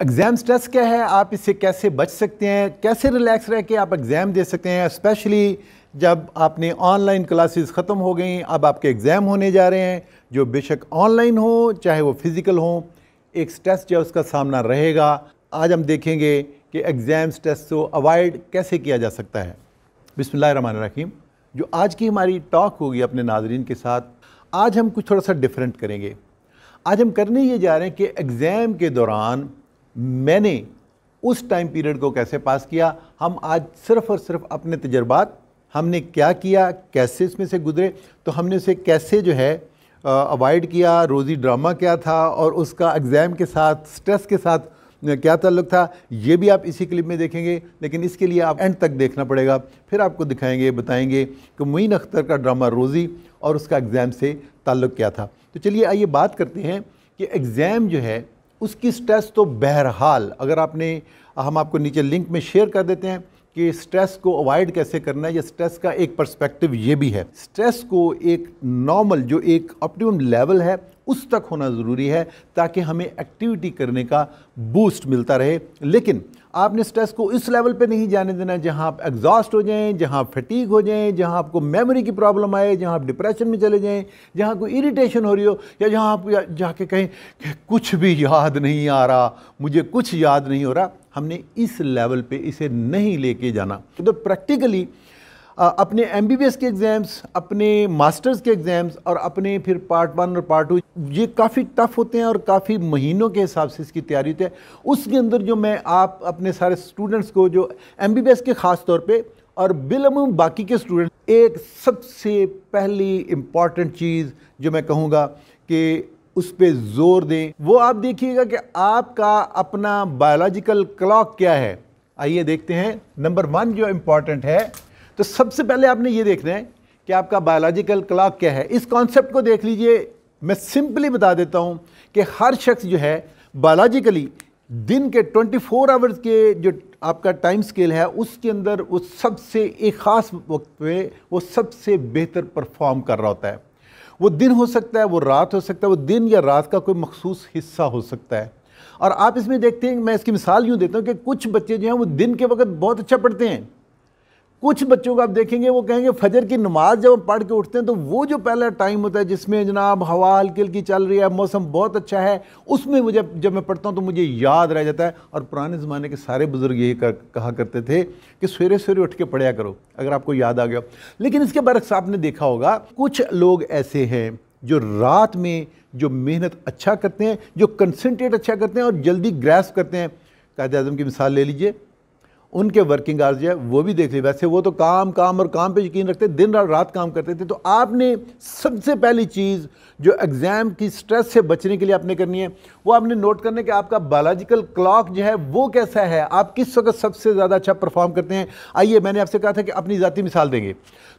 Exam stress क्या है? आप इससे कैसे बच सकते हैं? कैसे रिलैक्स रह के आप एग्ज़ाम दे सकते हैं? स्पेशली जब आपने ऑनलाइन क्लासेस ख़त्म हो गई, अब आपके एग्ज़ाम होने जा रहे हैं, जो बेशक ऑनलाइन हो, चाहे वो फ़िज़िकल हो, एक स्ट्रेस जो उसका सामना रहेगा। आज हम देखेंगे कि एग्ज़ाम स्ट्रेस को अवॉइड कैसे किया जा सकता है। बिसमीम जो आज की हमारी टॉक होगी अपने नाजरन के साथ, आज हम कुछ थोड़ा सा डिफरेंट करेंगे। आज हम करने ये जा रहे हैं कि एग्ज़ाम के दौरान मैंने उस टाइम पीरियड को कैसे पास किया? हम आज सिर्फ़ और सिर्फ़ अपने तजर्बात, हमने क्या किया, कैसे इसमें से गुजरे? तो हमने उसे कैसे जो है अवॉइड किया, रोज़ी ड्रामा क्या था और उसका एग्ज़ाम के साथ स्ट्रेस के साथ क्या ताल्लुक था? ये भी आप इसी क्लिप में देखेंगे, लेकिन इसके लिए आप एंड तक देखना पड़ेगा। फिर आपको दिखाएँगे, बताएँगे कि मुइन अख्तर का ड्रामा रोज़ी और उसका एग्ज़ाम से ताल्लुक़ क्या था। तो चलिए आइए बात करते हैं कि एग्ज़ाम जो है उसकी स्ट्रेस तो बहरहाल, अगर आपने, हम आपको नीचे लिंक में शेयर कर देते हैं कि स्ट्रेस को अवॉइड कैसे करना है, या स्ट्रेस का एक पर्सपेक्टिव ये भी है। स्ट्रेस को एक नॉर्मल जो एक ऑप्टिमम लेवल है, उस तक होना ज़रूरी है ताकि हमें एक्टिविटी करने का बूस्ट मिलता रहे। लेकिन आपने स्ट्रेस को इस लेवल पे नहीं जाने देना जहाँ आप एग्जॉस्ट हो जाएँ, जहाँ आप फटीक हो जाएँ, जहाँ आपको मेमोरी की प्रॉब्लम आए, जहाँ आप डिप्रेशन में चले जाएँ, जहाँ कोई इरिटेशन हो रही हो, या जहाँ आप जाके कहें कि कुछ भी याद नहीं आ रहा, मुझे कुछ याद नहीं हो रहा, हमने इस लेवल पे इसे नहीं लेके जाना। तो प्रैक्टिकली अपने एमबीबीएस के एग्ज़ाम्स अपने मास्टर्स के एग्ज़ाम्स और अपने फिर पार्ट वन और पार्ट टू ये काफ़ी टफ होते हैं और काफ़ी महीनों के हिसाब से इसकी तैयारी होती है। उसके अंदर जो मैं, आप अपने सारे स्टूडेंट्स को जो एमबीबीएस के ख़ास तौर पे और बिलम बाकी के स्टूडेंट एक सबसे पहली इंपॉर्टेंट चीज़ जो मैं कहूँगा कि उस पर ज़ोर दें। वो आप देखिएगा कि आपका अपना बायोलॉजिकल क्लॉक क्या है। आइए देखते हैं। नंबर वन जो इंपॉर्टेंट है तो सबसे पहले आपने ये देखना है कि आपका बायोलॉजिकल क्लॉक क्या है। इस कॉन्सेप्ट को देख लीजिए। मैं सिंपली बता देता हूँ कि हर शख्स जो है बायोलॉजिकली दिन के 24 फोर आवर्स के जो आपका टाइम स्केल है, उसके अंदर वो सबसे एक ख़ास वक्त पे वो सबसे बेहतर परफॉर्म कर रहा होता है। वो दिन हो सकता है, वो रात हो सकता है, वो दिन या रात का कोई मखसूस हिस्सा हो सकता है। और आप इसमें देखते हैं, मैं इसकी मिसाल यूँ देता हूँ कि कुछ बच्चे जो हैं, वो दिन के वक्त बहुत अच्छा पढ़ते हैं। कुछ बच्चों को आप देखेंगे वो कहेंगे फजर की नमाज़ जब हम पढ़ के उठते हैं तो वो जो पहला टाइम होता है जिसमें जनाब हवा हल्की हल्की चल रही है मौसम बहुत अच्छा है उसमें मुझे जब मैं पढ़ता हूँ तो मुझे याद रह जाता है। और पुराने ज़माने के सारे बुज़ुर्ग यही कर, कहा करते थे कि सवेरे सवेरे उठ के पढ़ा करो अगर आपको याद आ गया। लेकिन इसके बरक्स आपने देखा होगा कुछ लोग ऐसे हैं जो रात में जो मेहनत अच्छा करते हैं जो कंसनट्रेट अच्छा करते हैं और जल्दी ग्रैस करते हैं। कायद अजम की मिसाल ले लीजिए। उनके वर्किंग आवर्स जो है, वो भी देख ली वैसे वो तो काम काम और काम पे यकीन रखते, दिन रात रात काम करते थे। तो आपने सबसे पहली चीज़ जो एग्ज़ाम की स्ट्रेस से बचने के लिए आपने करनी है, वो आपने नोट करना कि आपका बायोलॉजिकल क्लॉक जो है, वो कैसा है? आप किस वक्त सबसे ज़्यादा अच्छा परफॉर्म करते हैं? आइए, मैंने आपसे कहा था कि अपनी ज़ाती मिसाल देंगे।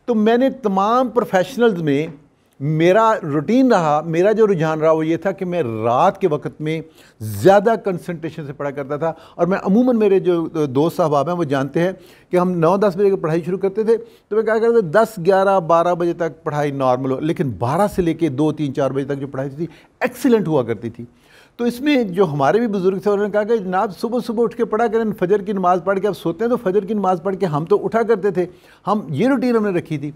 तो मैंने तमाम प्रोफेशनल्स में मेरा रूटीन रहा, मेरा जो रुझान रहा वो ये था कि मैं रात के वक्त में ज़्यादा कंसंट्रेशन से पढ़ा करता था। और मैं अमूमन मेरे जो दोस्त साहबाब हैं वो जानते हैं कि हम नौ दस बजे की पढ़ाई शुरू करते थे तो मैं क्या करता दस ग्यारह बारह बजे तक पढ़ाई नॉर्मल हो, लेकिन बारह से लेकर दो, तीन, चार बजे तक जो पढ़ाई थी एक्सीलेंट हुआ करती थी। तो इसमें जो हमारे भी बुज़ुर्ग थे, उन्होंने कहा कि जनाब सुबह सुबह उठ के पढ़ा करें फजर की नमाज़ पढ़ के आप सोते हैं तो फजर की नमाज़ पढ़ के हम तो उठा करते थे। हम, ये रूटीन हमने रखी थी।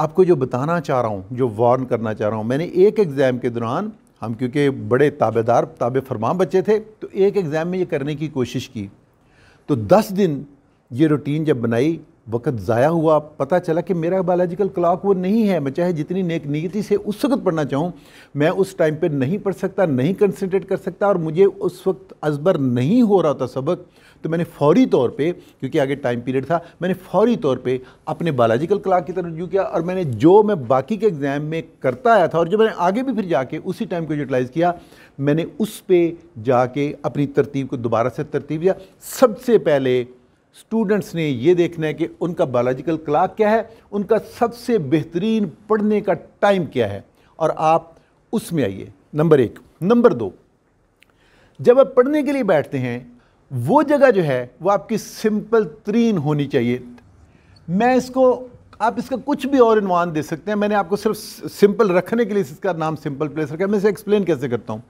आपको जो बताना चाह रहा हूँ, जो वार्न करना चाह रहा हूँ, मैंने एक एग्ज़ाम के दौरान, हम क्योंकि बड़े ताबेदार ताबे फरमा बच्चे थे तो एक एग्ज़ाम में ये करने की कोशिश की। तो दस दिन ये रूटीन जब बनाई वक्त ज़ाया हुआ, पता चला कि मेरा बायोलॉजिकल क्लॉक वो नहीं है। मैं चाहे जितनी नेक नीयति से उस वक्त पढ़ना चाहूँ, मैं उस टाइम पे नहीं पढ़ सकता, नहीं कंसनट्रेट कर सकता और मुझे उस वक्त अजबर नहीं हो रहा था सबक। तो मैंने फौरी तौर पे, क्योंकि आगे टाइम पीरियड था, मैंने फौरी तौर पे अपने बायोलॉजिकल क्लाक की तरफ़ रुजू किया और मैंने जो मैं बाकी के एग्ज़ाम में करता आया था और जो मैंने आगे भी फिर जाके उसी टाइम को यूटिलाइज़ किया, मैंने उस पर जाके अपनी तरतीब को दोबारा से तरतीब दिया। सबसे पहले स्टूडेंट्स ने ये देखना है कि उनका बायोलॉजिकल क्लाक क्या है, उनका सबसे बेहतरीन पढ़ने का टाइम क्या है। और आप उसमें आइए। नंबर एक। नंबर दो। जब आप पढ़ने के लिए बैठते हैं, वो जगह जो है, वो आपकी सिंपल, तरीन होनी चाहिए। मैं इसको, आप इसका कुछ भी और इन्वान दे सकते हैं। मैंने आपको सिर्फ़ सिंपल रखने के लिए इसका नाम सिंपल प्लेस रखा है। मैं इसे एक्सप्लेन कैसे करता हूँ?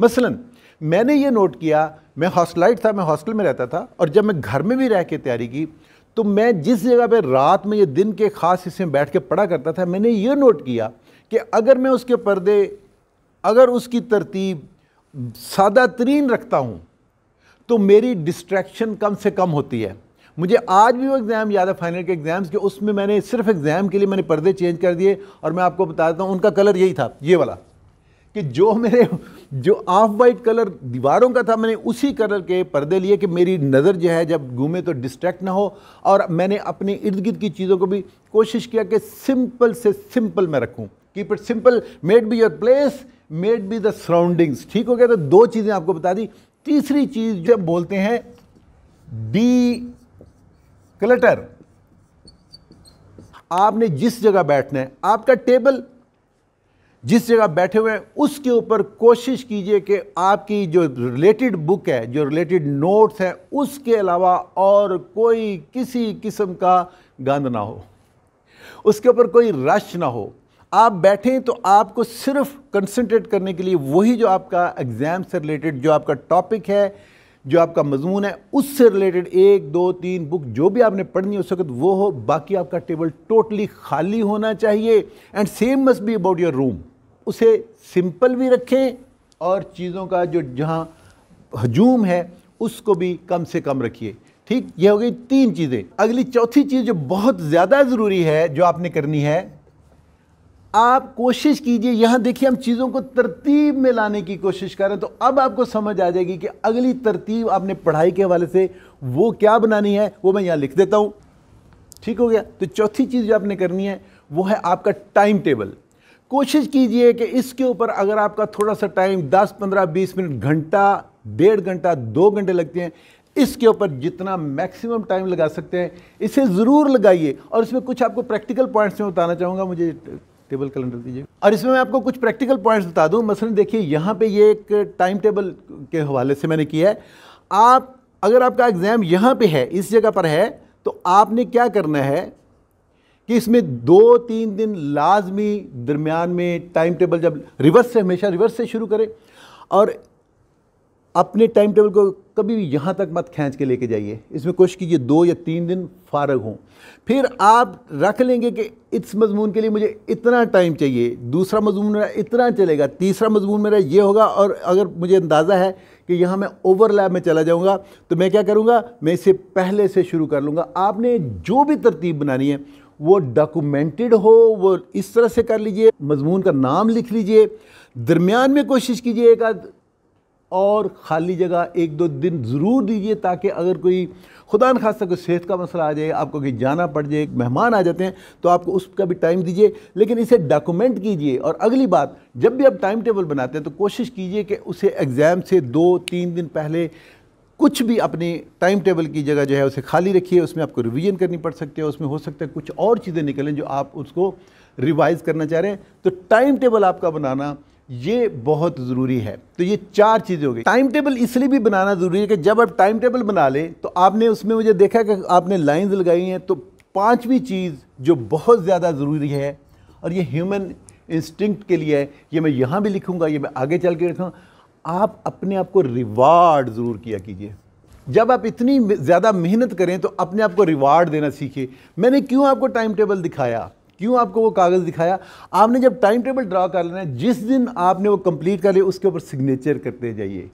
मसलन मैंने ये नोट किया, मैं हॉस्टलाइट था, मैं हॉस्टल में रहता था और जब मैं घर में भी रह के तैयारी की तो मैं जिस जगह पे रात में ये दिन के ख़ास हिस्से में बैठ के पढ़ा करता था, मैंने ये नोट किया कि अगर मैं उसके पर्दे, अगर उसकी तरतीब सादा तरीन रखता हूँ तो मेरी डिस्ट्रैक्शन कम से कम होती है। मुझे आज भी वो एग्ज़ाम याद है फाइनल के एग्ज़ाम्स के, उसमें मैंने सिर्फ़ एग्ज़ाम के लिए मैंने पर्दे चेंज कर दिए और मैं आपको बता देता हूँ, उनका कलर यही था, ये वाला। कि जो मेरे, जो ऑफ़ वाइट कलर दीवारों का था, मैंने उसी कलर के पर्दे लिए कि मेरी नज़र जो है, जब घूमे तो डिस्ट्रैक्ट ना हो। और मैंने अपने इर्द गिर्द की चीज़ों को भी कोशिश किया कि सिंपल से सिंपल मैं रखूँ। Keep it simple made be your place made be the surroundings ठीक हो गया? तो दो चीज़ें आपको बता दी। तीसरी चीज़ जब बोलते हैं डी क्लटर आपने जिस जगह बैठना है, आपका टेबल जिस जगह बैठे हुए हैं, उसके ऊपर कोशिश कीजिए कि आपकी जो रिलेटेड बुक है, जो रिलेटेड नोट्स हैं, उसके अलावा और कोई किसी किस्म का गंद ना हो। उसके ऊपर कोई रश ना हो। आप बैठें तो आपको सिर्फ़ कंसंट्रेट करने के लिए वही जो आपका एग्ज़ाम से रिलेटेड जो आपका टॉपिक है, जो आपका मजमून है, उससे रिलेटेड एक, दो, तीन बुक जो भी आपने पढ़नी है, उस वक्त वो हो। बाकी आपका टेबल टोटली खाली होना चाहिए। And same must be about your room उसे सिंपल भी रखें और चीज़ों का जो जहाँ हजूम है, उसको भी कम से कम रखिए। ठीक, ये हो गई तीन चीज़ें। अगली चौथी चीज़ जो बहुत ज़्यादा ज़रूरी है, जो आपने करनी है, आप कोशिश कीजिए, यहाँ देखिए हम चीज़ों को तरतीब में लाने की कोशिश कर रहे हैं तो अब आपको समझ आ जाएगी कि अगली तरतीब आपने पढ़ाई के हवाले से वो क्या बनानी है, वो मैं यहाँ लिख देता हूँ। ठीक हो गया? तो चौथी चीज़ जो आपने करनी है, वो है आपका टाइम टेबल। कोशिश कीजिए कि इसके ऊपर अगर आपका थोड़ा सा टाइम 10 15 20 मिनट, घंटा, डेढ़ घंटा, दो घंटे लगते हैं, इसके ऊपर जितना मैक्सिमम टाइम लगा सकते हैं, इसे ज़रूर लगाइए। और इसमें कुछ आपको प्रैक्टिकल पॉइंट्स में बताना चाहूँगा, मुझे टेबल कैलेंडर दीजिए। और इसमें मैं आपको कुछ प्रैक्टिकल पॉइंट्स बता दूँ। मसलन देखिए, यहाँ पे ये एक टाइम टेबल के हवाले से मैंने किया है। आप, अगर आपका एग्ज़ाम यहाँ पे है, इस जगह पर है तो आपने क्या करना है? कि इसमें दो तीन दिन लाजमी दरमियान में टाइम टेबल जब रिवर्स से, हमेशा रिवर्स से शुरू करें और अपने टाइम टेबल को कभी भी यहाँ तक मत खींच के लेके जाइए। इसमें कोशिश कीजिए दो या तीन दिन फारग हों। फिर आप रख लेंगे कि इस मजमून के लिए मुझे इतना टाइम चाहिए, दूसरा मजमून मेरा इतना चलेगा, तीसरा मजमून मेरा ये होगा और अगर मुझे अंदाज़ा है कि यहाँ मैं ओवरलैप में चला जाऊँगा तो मैं क्या करूँगा? मैं इसे पहले से शुरू कर लूँगा। आपने जो भी तरतीब बनानी है वो डॉक्यूमेंटेड हो, वो इस तरह से कर लीजिए, मजमून का नाम लिख लीजिए, दरमियान में कोशिश कीजिए एक आध, और ख़ाली जगह एक दो दिन ज़रूर दीजिए ताकि अगर कोई खुदा न खासा कोई सेहत का मसला आ जाए, आपको कहीं जाना पड़ जाए मेहमान आ जाते हैं तो आपको उसका भी टाइम दीजिए, लेकिन इसे डॉक्यूमेंट कीजिए। और अगली बात, जब भी आप टाइम टेबल बनाते हैं तो कोशिश कीजिए कि उसे एग्ज़ाम से दो, तीन दिन पहले कुछ भी अपनी टाइम टेबल की जगह जो है उसे खाली रखिए, उसमें आपको रिवीजन करनी पड़ सकती है, उसमें हो सकता है कुछ और चीज़ें निकलें जो आप उसको रिवाइज़ करना चाह रहे हैं। तो टाइम टेबल आपका बनाना, ये बहुत ज़रूरी है। तो ये चार चीज़ें हो गई। टाइम टेबल इसलिए भी बनाना ज़रूरी है कि जब आप टाइम टेबल बना लें तो आपने उसमें मुझे देखा कि आपने लाइंस लगाई हैं तो पांचवी चीज़ जो बहुत ज़्यादा ज़रूरी है, और ये ह्यूमन इंस्टिंक्ट के लिए है, ये मैं यहाँ भी लिखूँगा, ये मैं आगे चल के रखूँ आप अपने आप को रिवार्ड ज़रूर किया कीजिए। जब आप इतनी ज़्यादा मेहनत करें तो अपने आप को रिवार्ड देना सीखिए। मैंने क्यों आपको टाइम टेबल दिखाया? क्यों आपको वो कागज़ दिखाया? आपने जब टाइम टेबल ड्रा कर लेना है, जिस दिन आपने वो कंप्लीट कर लिया, उसके ऊपर सिग्नेचर करते जाइए।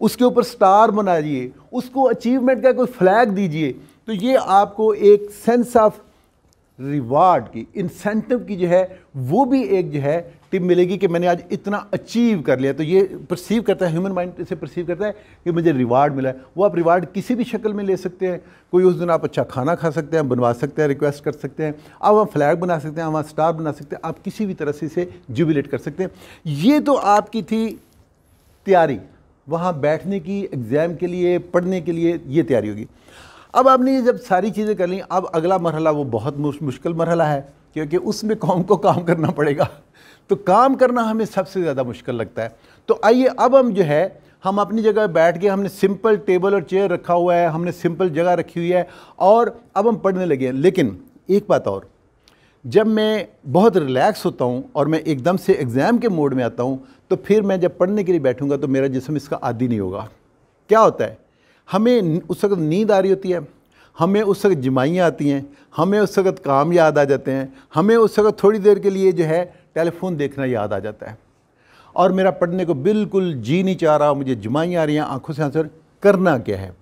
उसके ऊपर स्टार बनाइए। उसको अचीवमेंट का कोई फ्लैग दीजिए। तो ये आपको एक सेंस ऑफ़ रिवार्ड की इंसेंटिव की जो है, वो भी एक जो है टिप मिलेगी कि मैंने आज इतना अचीव कर लिया। तो ये परसीव करता है ह्यूमन माइंड इसे परसीव करता है कि मुझे रिवार्ड मिला है। वो आप रिवार्ड किसी भी शक्ल में ले सकते हैं। कोई उस दिन आप अच्छा खाना खा सकते हैं, बनवा सकते हैं रिक्वेस्ट कर सकते हैं। आप वहाँ फ्लैग बना सकते हैं वहाँ स्टार बना सकते हैं। आप किसी भी तरह से इसे जुबिलेट कर सकते हैं। ये तो आपकी थी तैयारी। वहाँ बैठने की एग्ज़ाम के लिए, पढ़ने के लिए ये तैयारी होगी। अब आपने ये जब सारी चीज़ें कर ली, अब अगला मरहला, वो बहुत मुश्किल मरहला है, क्योंकि उसमें कौम को काम करना पड़ेगा? तो काम करना हमें सबसे ज़्यादा मुश्किल लगता है। तो आइए अब हम जो है, हम अपनी जगह बैठ के हमने सिंपल टेबल और चेयर रखा हुआ है, हमने सिंपल जगह रखी हुई है और अब हम पढ़ने लगे हैं। लेकिन एक बात और, जब मैं बहुत रिलैक्स होता हूँ और मैं एकदम से एग्ज़ाम के मोड में आता हूँ तो फिर मैं जब पढ़ने के लिए बैठूँगा तो मेरा जिसम इसका आदि नहीं होगा। क्या होता है? हमें उस वक्त नींद आ रही होती है, हमें उस वक्त जमाइयाँ आती हैं, हमें उस वक्त काम याद आ जाते हैं, हमें उस वक्त थोड़ी देर के लिए जो है टेलीफोन देखना याद आ जाता है। और मेरा पढ़ने को बिल्कुल जी नहीं चाह रहा, मुझे जमाइयाँ आ रही हैं, आँखों से आंसर करना क्या है?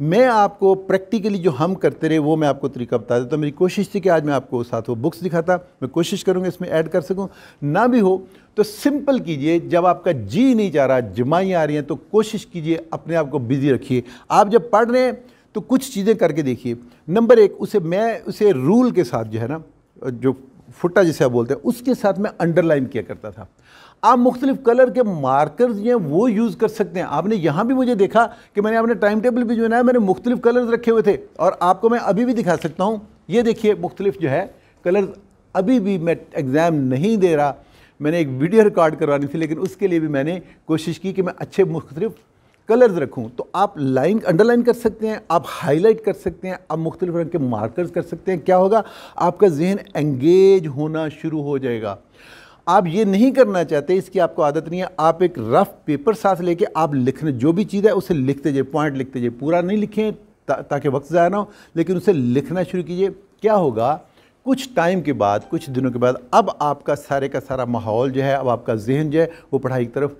मैं आपको प्रैक्टिकली जो हम करते रहे, वो मैं आपको तरीका बता देता तो मेरी कोशिश थी कि आज मैं आपको साथ वो बुक्स दिखाता, मैं कोशिश करूँगा इसमें ऐड कर सकूँ। ना भी हो तो सिंपल कीजिए, जब आपका जी नहीं चाह रहा जमाई आ रही हैं तो कोशिश कीजिए, अपने आप को बिज़ी रखिए। आप जब पढ़ रहे हैं तो कुछ चीज़ें करके देखिए। नंबर एक, उसे मैं, उसे रूल के साथ जो है ना, जो फुटा जिसे आप बोलते हैं, उसके साथ मैं अंडरलाइन किया करता था। आप मुख्तलिफ़ कलर के मार्कर्स जो हैं वो यूज़ कर सकते हैं। आपने यहाँ भी मुझे देखा कि मैंने अपने टाइम टेबल भी जो है मैंने मुख्तलिफ़ कलर्स रखे हुए थे। और आपको मैं अभी भी दिखा सकता हूँ। ये देखिए, मुख्तलिफ़ जो है कलर अभी भी मैं एग्ज़ाम नहीं दे रहा। मैंने एक वीडियो रिकॉर्ड करवानी थी, लेकिन उसके लिए भी मैंने कोशिश की कि मैं अच्छे मुख्तलिफ़ कलर्स रखूँ तो आप लाइन अंडरलाइन कर सकते हैं आप हाईलाइट कर सकते हैं आप मुख्तलिफ़ रंग के मार्कर्स कर सकते हैं। क्या होगा? आपका जहन एंगेज होना शुरू हो जाएगा। आप ये नहीं करना चाहते इसकी आपको आदत नहीं है। आप एक रफ पेपर साथ लेके आप लिखने जो भी चीज़ है उसे लिखते जाइए पॉइंट लिखते जाइए। पूरा नहीं लिखें ता, ताकि वक्त ज़ाया ना हो लेकिन उसे लिखना शुरू कीजिए। क्या होगा? कुछ टाइम के बाद कुछ दिनों के बाद अब आपका सारे का सारा माहौल जो है अब आपका जहन जो है वो पढ़ाई की तरफ़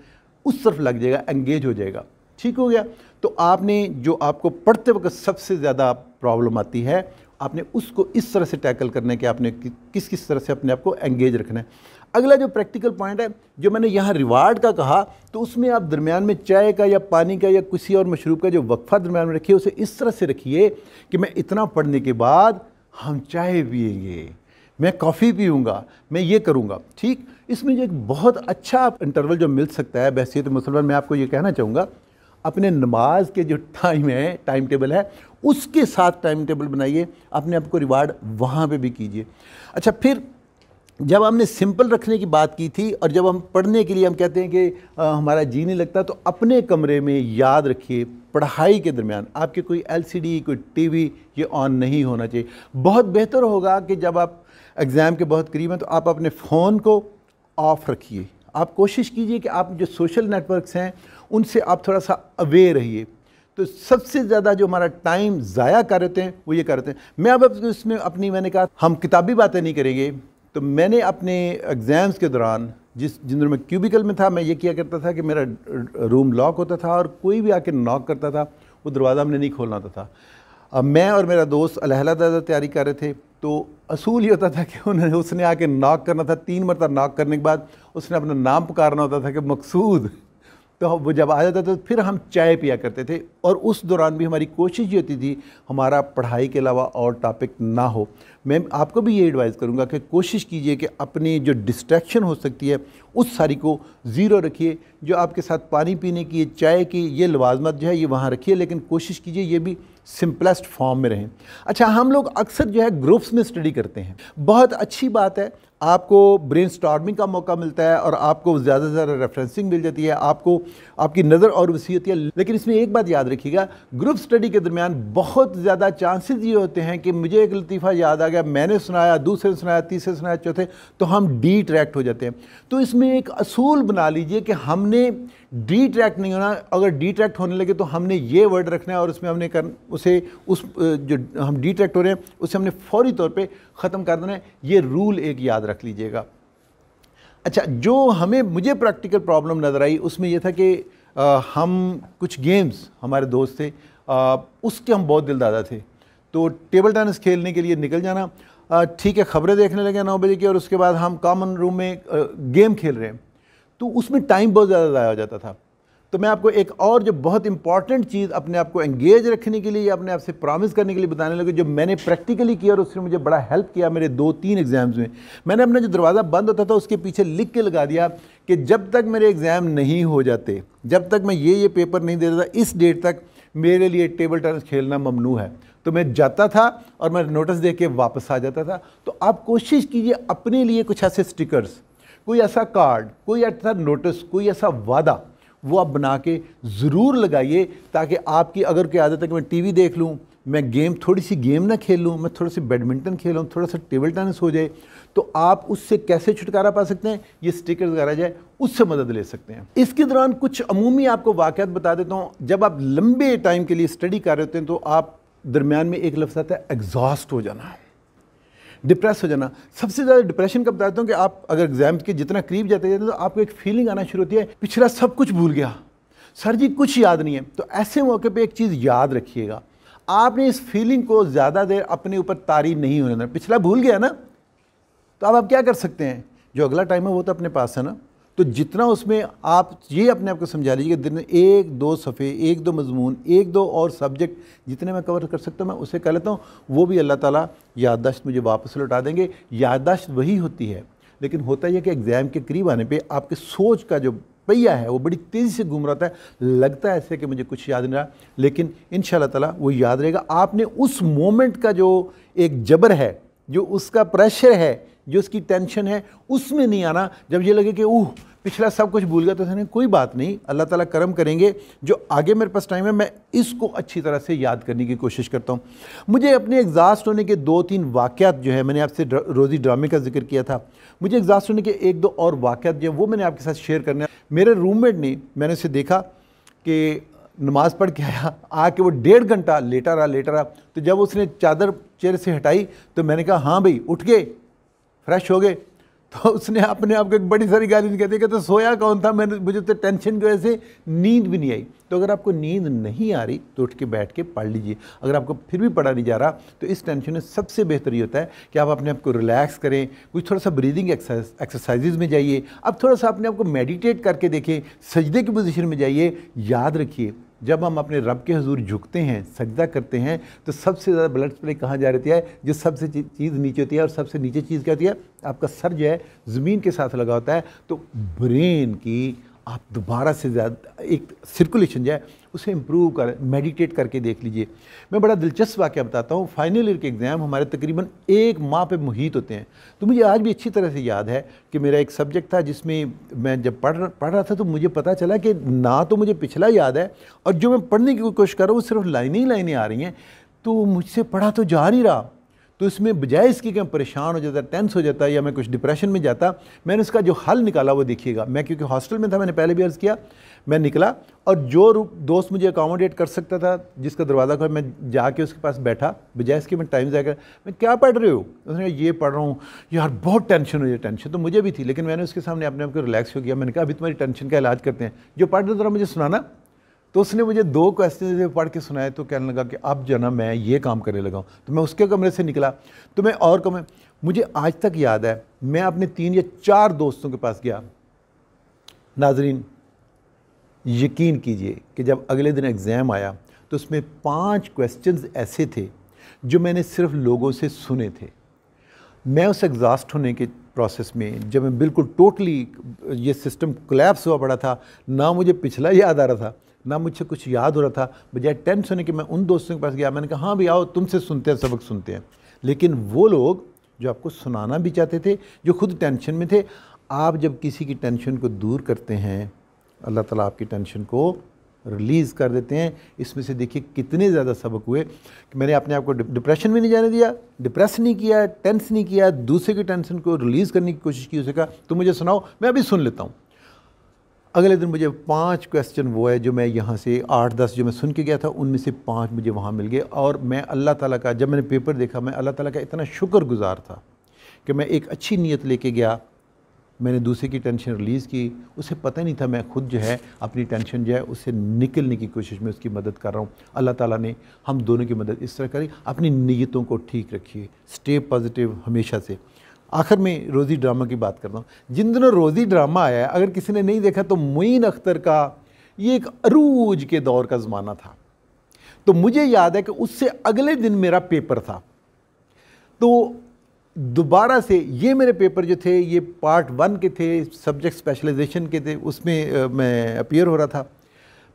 उस तरफ़ लग जाएगा एंगेज हो जाएगा। ठीक हो गया। तो आपने जो आपको पढ़ते वक्त सबसे ज़्यादा प्रॉब्लम आती है, आपने उसको इस तरह से टैकल करने के आपने किस किस तरह से अपने आप को एंगेज रखना है। अगला जो प्रैक्टिकल पॉइंट है, जो मैंने यहाँ रिवार्ड का कहा तो उसमें आप दरमियान में चाय का या पानी का या किसी और मशरूब का जो वक्फा दरमियान में रखिए, उसे इस तरह से रखिए कि मैं इतना पढ़ने के बाद हम चाय पिएँगे मैं कॉफ़ी पीऊँगा, मैं ये करूँगा। ठीक? इसमें जो एक बहुत अच्छा इंटरवल जो मिल सकता है बहसीत मुसलमान मैं आपको ये कहना चाहूँगा अपने नमाज़ के जो टाइम है टाइम टेबल है उसके साथ टाइम टेबल बनाइए अपने आप को रिवार्ड वहाँ पे भी कीजिए। अच्छा फिर जब हमने सिंपल रखने की बात की थी और जब हम पढ़ने के लिए हम कहते हैं कि आ, हमारा जी नहीं लगता तो अपने कमरे में याद रखिए पढ़ाई के दरमियान आपके कोई एलसीडी कोई टीवी ये ऑन नहीं होना चाहिए। बहुत बेहतर होगा कि जब आप एग्ज़ाम के बहुत करीब हैं तो आप अपने फ़ोन को ऑफ़ रखिए। आप कोशिश कीजिए कि आप जो सोशल नेटवर्क्स हैं उनसे आप थोड़ा सा अवेयर रहिए। तो सबसे ज़्यादा जो हमारा टाइम ज़ाया कर रहे हैं वो ये कर रहे हैं मैं अब इसमें अपनी, मैंने कहा, हम किताबी बातें नहीं करेंगे। तो मैंने अपने एग्ज़ाम्स के दौरान, जिस, जिन दिनों में क्यूबिकल में था, मैं ये किया करता था कि मेरा रूम लॉक होता था और कोई भी आके नॉक करता था, वो दरवाज़ा हमने नहीं खोलना होता था। अब मैं और मेरा दोस्त अलहदा तैयारी कर रहे थे तो असूल ये होता था कि उन्हें उसने आके नॉक करना था, तीन मरतब नॉक करने के बाद उसने अपना नाम पुकारना होता था कि मकसूद। तो वो जब आ जाता था तो फिर हम चाय पिया करते थे। और उस दौरान भी हमारी कोशिश ये होती थी, हमारा पढ़ाई के अलावा और टॉपिक ना हो। मैं आपको भी ये एडवाइस करूँगा कि कोशिश कीजिए कि अपनी जो डिस्ट्रैक्शन हो सकती है, उस सारी को ज़ीरो रखिए। जो आपके साथ पानी पीने की, चाय की, ये लवाजमत जो है, ये वहाँ रखिए। लेकिन कोशिश कीजिए ये भी सिंपलेस्ट फॉर्म में रहें। अच्छा हम लोग अक्सर जो है ग्रुप्स में स्टडी करते हैं। बहुत अच्छी बात है आपको ब्रेन का मौका मिलता है और आपको ज़्यादा से ज़्यादा रेफरेंसिंग मिल जाती है, आपको आपकी नज़र और वसी होती है लेकिन इसमें एक बात याद रखिएगा ग्रुप स्टडी के दरमियान बहुत ज़्यादा चांसेस ये होते हैं कि मुझे एक लतीफ़ा याद आ गया, मैंने सुनाया, दूसरे ने सुनाया, तीसरे सुनाया, चौथे तो हम डी ट्रैक्ट हो जाते हैं। तो इसमें एक असूल बना लीजिए कि हमने डी ट्रैक्ट नहीं होना, अगर डी ट्रैक्ट होने लगे तो हमने ये वर्ड रखना है और उसमें हमने कर, उसे, उस, जो हम डी ट्रैक्ट हो रहे हैं, उसे हमने फौरी तौर पर ख़त्म कर देना है। ये रूल एक याद रख लीजिएगा। अच्छा जो हमें मुझे प्रैक्टिकल प्रॉब्लम नज़र आई उसमें यह था कि आ, हम कुछ गेम्स हमारे दोस्त थे आ, उसके हम बहुत दिलदादा थे। तो टेबल टेनिस खेलने के लिए निकल जाना ठीक है ख़बरें देखने लगे नौ बजे की और उसके बाद हम कॉमन रूम में गेम खेल रहे हैं। तो उसमें टाइम बहुत ज़्यादा ज़ाया हो जाता था। तो मैं आपको एक और जो बहुत इंपॉर्टेंट चीज़ अपने आप को एंगेज रखने के लिए या अपने आप से प्रॉमिस करने के लिए बताने लगे, जो मैंने प्रैक्टिकली किया और उसने मुझे बड़ा हेल्प किया मेरे दो तीन एग्ज़ाम्स में। मैंने अपना जो दरवाज़ा बंद होता था, उसके पीछे लिख के लगा दिया कि जब तक मेरे एग्ज़ाम नहीं हो जाते, जब तक मैं ये ये पेपर नहीं देता था इस डेट तक मेरे लिए टेबल टेनिस खेलना ममनू है। तो मैं जाता था और मैं नोटिस दे के वापस आ जाता था। तो आप कोशिश कीजिए अपने लिए कुछ ऐसे स्टिकर्स कोई ऐसा कार्ड कोई ऐसा नोटिस कोई ऐसा वादा वो आप बना के ज़रूर लगाइए ताकि आपकी अगर कोई आदत है कि मैं टीवी देख लूँ, मैं गेम, थोड़ी सी गेम ना खेल लूँ, मैं थोड़ा सी बैडमिंटन खेलूँ थोड़ा सा टेबल टेनिस हो जाए तो आप उससे कैसे छुटकारा पा सकते हैं? ये स्टिकर वगैरह जाए, उससे मदद ले सकते हैं। इसके दौरान कुछ अमूमी आपको वाक़ात बता देता हूँ, जब आप लंबे टाइम के लिए स्टडी कर रहे होते हैं तो आप दरमियान में एक लफ्ज़ आता है, एग्जॉस्ट हो जाना। डिप्रेस हो जाना। सबसे ज़्यादा डिप्रेशन का बताता हूँ कि आप अगर एग्ज़ाम के जितना करीब जाते जाते तो आपको एक फीलिंग आना शुरू होती है, पिछला सब कुछ भूल गया। सर जी, कुछ याद नहीं है। तो ऐसे मौके पर एक चीज़ याद रखिएगा। आपने इस फीलिंग को ज़्यादा देर अपने ऊपर तारी नहीं होने देना। पिछला भूल गया ना तो अब आप क्या कर सकते हैं? जो अगला टाइम है, वो तो अपने पास है ना। तो जितना उसमें आप ये अपने आप को समझा लीजिए कि दिन में एक, दो सफ़े, एक, दो मजमून, एक, दो और सब्जेक्ट जितने मैं कवर कर सकता हूँ, मैं उसे कर लेता हूँ, वो भी अल्लाह ताला याददाश्त मुझे वापस लौटा देंगे। याददाश्त वही होती है, लेकिन होता यह कि एग्ज़ाम के करीब आने पर आपके सोच का जो पहिया है, वो बड़ी तेज़ी से घूम रहा था लगता है ऐसे कि मुझे कुछ याद नहीं रहा, लेकिन इन ताला वो याद रहेगा। आपने उस मोमेंट का जो एक जबर है, जो उसका प्रेशर है जो उसकी टेंशन है, उसमें नहीं आना। जब ये लगे कि ऊह पिछला सब कुछ भूल गया तो उसने कोई बात नहीं, अल्लाह ताला करम करेंगे। जो आगे मेरे पास टाइम है, मैं इसको अच्छी तरह से याद करने की कोशिश करता हूँ। मुझे अपने एग्जास्ट होने के दो तीन वाक़ात जो है, मैंने आपसे रोज़ी ड्रामे का ज़िक्र किया था। मुझे एग्जास्ट होने के एक दो और वाक़ात जो है, वो मैंने आपके साथ शेयर करने मेरे रूममेट ने, मैंने उसे देखा कि नमाज़ पढ़ के आया, आके वो डेढ़ घंटा लेटा रहा लेटा रहा। तो जब उसने चादर चेहरे से हटाई तो मैंने कहा हाँ भाई, उठ गए। फ्रेश हो गए। तो उसने अपने आप को एक बड़ी सारी गाली कहती कि तो सोया कौन था? मैंने, मुझे तो टेंशन की वजह से नींद भी नहीं आई। तो अगर आपको नींद नहीं आ रही तो उठ के बैठ के पढ़ लीजिए। अगर आपको फिर भी पढ़ा नहीं जा रहा तो इस टेंशन में सबसे बेहतर ये होता है कि आप अपने आप को रिलैक्स करें, कुछ थोड़ा सा ब्रीदिंग एक्सरसाइजेज में जाइए। अब थोड़ा सा अपने आप को मेडिटेट करके देखें सजदे की पोजिशन में जाइए, याद रखिए। जब हम अपने रब के हजूर झुकते हैं, सजदा करते हैं तो सबसे ज़्यादा ब्लड सप्लाई कहाँ जा रहती है? जो सबसे चीज़ नीचे होती है और सबसे नीचे चीज़ क्या होती है? आपका सर जो है, ज़मीन के साथ लगा होता है। तो ब्रेन की आप दोबारा से ज़्यादा, एक सर्कुलेशन जो है, उसे इम्प्रूव कर मेडिटेट करके देख लीजिए। मैं बड़ा दिलचस्प वाक्य बताता हूँ। फाइनल ईयर के एग्ज़ाम हमारे तकरीबन एक माह पे मुहित होते हैं। तो मुझे आज भी अच्छी तरह से याद है कि मेरा एक सब्जेक्ट था जिसमें मैं जब पढ़ पढ़ रहा था तो मुझे पता चला कि ना तो मुझे पिछला याद है और जो मैं पढ़ने की कोशिश कर रहा हूँ, वो सिर्फ़ लाइनें ही लाइनें आ रही हैं। तो मुझसे पढ़ा तो जा नहीं रहा। तो इसमें बजाय इसकी कि मैं परेशान हो जाता टेंस हो जाता, या मैं कुछ डिप्रेशन में जाता, मैंने उसका जो हल निकाला वो देखिएगा। मैं क्योंकि हॉस्टल में था, मैंने पहले भी अर्ज़ किया, मैं निकला और जो दोस्त मुझे अकोमोडेट कर सकता था, जिसका दरवाज़ा खोल, मैं जाके उसके पास बैठा, बजाय इसके मैं टाइम जाकर, मैं क्या पढ़ रहे हो? उसने कहा, ये पढ़ रहा हूँ, यार बहुत टेंशन हुई है टेंशन तो मुझे भी थी, लेकिन मैंने उसके सामने अपने आप को रिलैक्स हो गया मैंने कहा, अभी तुम्हारी टेंशन का इलाज करते हैं। जो पढ़ रहे थोड़ा मुझे सुनाना। तो उसने मुझे दो क्वेश्चन पढ़ के सुनाए तो कहने लगा कि अब जो ना मैं ये काम करने लगा हूँ। तो मैं उसके कमरे से निकला। तो मैं और कम, मुझे आज तक याद है, मैं अपने तीन या चार दोस्तों के पास गया। नाजरीन, यकीन कीजिए कि जब अगले दिन एग्ज़ाम आया तो उसमें पाँच क्वेश्चंस ऐसे थे, जो मैंने सिर्फ़ लोगों से सुने थे। मैं उस एग्जास्ट होने के प्रोसेस में, जब मैं बिल्कुल टोटली ये सिस्टम कोलैप्स हुआ पड़ा था, ना मुझे पिछला याद आ रहा था। ना मुझे कुछ याद हो रहा था। बजाय टेंस होने के मैं उन दोस्तों के पास गया। मैंने कहा हाँ भाई आओ, तुमसे सुनते हैं सबक सुनते हैं। लेकिन वो लोग जो आपको सुनाना भी चाहते थे, जो खुद टेंशन में थे, आप जब किसी की टेंशन को दूर करते हैं, अल्लाह ताला आपकी टेंशन को रिलीज़ कर देते हैं। इसमें से देखिए कितने ज़्यादा सबक हुए कि मैंने अपने आप को डिप्रेशन में नहीं जाने दिया, डिप्रेस नहीं किया, टेंस नहीं किया, दूसरे की टेंशन को रिलीज़ करने की कोशिश की, उसे कहा तो मुझे सुनाओ, मैं अभी सुन लेता हूँ। अगले दिन मुझे पाँच क्वेश्चन वो है जो मैं यहाँ से आठ, दस जो मैं सुन के गया था, उनमें से पाँच मुझे वहाँ मिल गए और मैं अल्लाह ताला का, जब मैंने पेपर देखा, मैं अल्लाह ताला का इतना शुक्रगुजार था कि मैं एक अच्छी नीयत लेके गया। मैंने दूसरे की टेंशन रिलीज़ की। उसे पता नहीं था मैं खुद जो है अपनी टेंशन जो है उससे निकलने की कोशिश में उसकी मदद कर रहा हूँ। अल्लाह ताला ने हम दोनों की मदद इस तरह करी। अपनी नीयतों को ठीक रखिए। स्टे पॉजिटिव हमेशा से। आखिर में रोज़ी ड्रामा की बात करता हूँ। जिन दिनों रोज़ी ड्रामा आया है, अगर किसी ने नहीं देखा तो मुइन अख्तर का ये एक अरूज के दौर का ज़माना था। तो मुझे याद है कि उससे अगले दिन मेरा पेपर था। तो दोबारा से ये मेरे पेपर जो थे, ये पार्ट वन के थे, सब्जेक्ट स्पेशलाइजेशन के थे, उसमें मैं अपियर हो रहा था।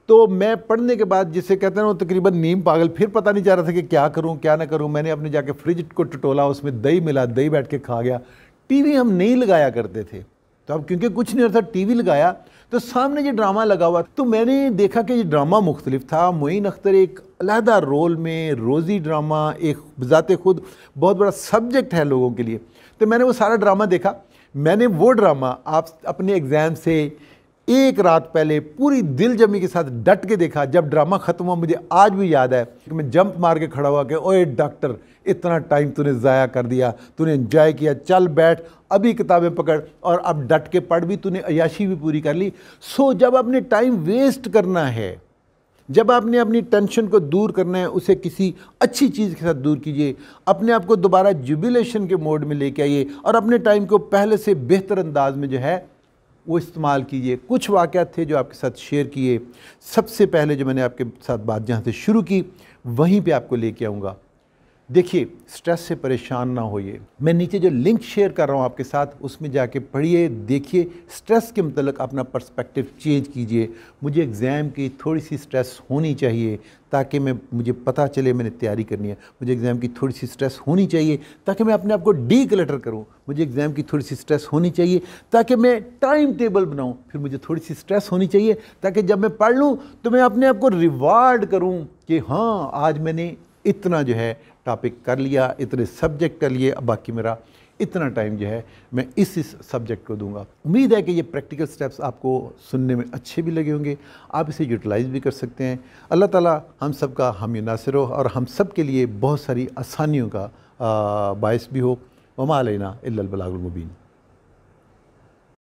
तो मैं पढ़ने के बाद जिसे कहते हैं वो तकरीबन नीम पागल, फिर पता नहीं चाह रहा था कि क्या करूँ, क्या ना करूँ। मैंने अपने जाके फ्रिज को टटोला, उसमें दही मिला, दही बैठ के खा गया। टीवी हम नहीं लगाया करते थे। तो अब क्योंकि कुछ नहीं था टीवी लगाया तो सामने ये ड्रामा लगा हुआ। तो मैंने देखा कि ये ड्रामा मुख्तलिफ़ था। मोइन अख्तर एक अलहदा रोल में रोज़ी ड्रामा, एक ज़ात खुद, बहुत बड़ा सब्जेक्ट है लोगों के लिए। तो मैंने वो सारा ड्रामा देखा। मैंने वो ड्रामा आप अपने एग्ज़ाम से एक रात पहले पूरी दिल जमी के साथ डट के देखा, जब ड्रामा ख़त्म हुआ, मुझे आज भी याद है कि मैं जंप मार के खड़ा हुआ कि, ओए डॉक्टर, इतना टाइम तूने ज़ाया कर दिया, तूने इंजॉय किया, चल बैठ, अभी किताबें पकड़। और अब डट के पढ़ भी, तूने अयाशी भी पूरी कर ली। सो जब आपने टाइम वेस्ट करना है, जब आपने अपनी टेंशन को दूर करना है, उसे किसी अच्छी चीज़ के साथ दूर कीजिए। अपने आप को दोबारा जुबिलेशन के मोड में लेके आइए और अपने टाइम को पहले से बेहतर अंदाज में जो है वो इस्तेमाल कीजिए। कुछ वाक़ थे जो आपके साथ शेयर किए। सबसे पहले जो मैंने आपके साथ बात जहाँ से शुरू की, वहीं पे आपको लेके आऊँगा। देखिए स्ट्रेस से परेशान ना होइए। मैं नीचे जो लिंक शेयर कर रहा हूँ आपके साथ, उसमें जाके पढ़िए, देखिए स्ट्रेस के मतलब अपना पर्सपेक्टिव चेंज कीजिए। मुझे एग्ज़ाम की थोड़ी सी स्ट्रेस होनी चाहिए, ताकि मैं, मुझे पता चले मैंने तैयारी करनी है। मुझे एग्ज़ाम की थोड़ी सी स्ट्रेस होनी चाहिए, ताकि मैं अपने आप को डी क्लटर करूँ। मुझे एग्ज़ाम की थोड़ी सी स्ट्रेस होनी चाहिए, ताकि मैं टाइम टेबल बनाऊँ। फिर मुझे थोड़ी सी स्ट्रेस होनी चाहिए, ताकि जब मैं पढ़ लूँ तो मैं अपने आप को रिवार्ड करूँ कि हाँ आज मैंने इतना जो है टॉपिक कर लिया, इतने सब्जेक्ट कर लिए, अब बाकी मेरा इतना टाइम जो है, मैं इस इस सब्जेक्ट को दूँगा। उम्मीद है कि ये प्रैक्टिकल स्टेप्स आपको सुनने में अच्छे भी लगे होंगे। आप इसे यूटिलाइज भी कर सकते हैं। अल्लाह ताला हम सब का हम नासिर हो और हम सब के लिए बहुत सारी आसानियों का बायस भी हो। वमा लेना इल्लल बलागुल मुबीन।